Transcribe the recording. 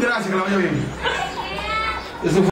Gracias, que la vaya bien. Eso fue